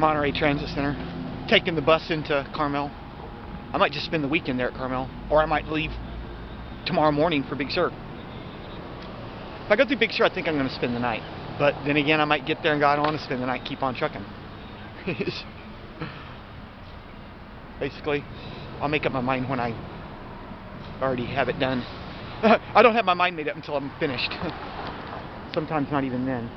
Monterey Transit Center, taking the bus into Carmel. I might just spend the weekend there at Carmel, or I might leave tomorrow morning for Big Sur. If I go through Big Sur, I think I'm going to spend the night. But then again, I might get there and go, I don't want to spend the night, keep on trucking. Basically, I'll make up my mind when I already have it done. I don't have my mind made up until I'm finished. Sometimes not even then.